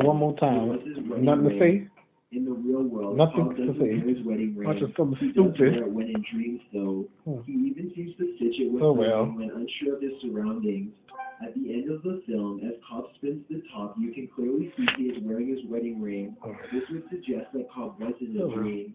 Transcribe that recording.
So one more time. Nothing to say? In the real world, Nothing Paul to doesn't say. wear his wedding ring. Something He does stupid. wear it when in dreams, though. Hmm. He even seems to stitch it with Oh, well. when unsure of his surroundings. At the end of the film, as Cobb spins the top, you can clearly see he is wearing his wedding ring. Oh. This would suggest that Cobb was in a Oh, well. dream.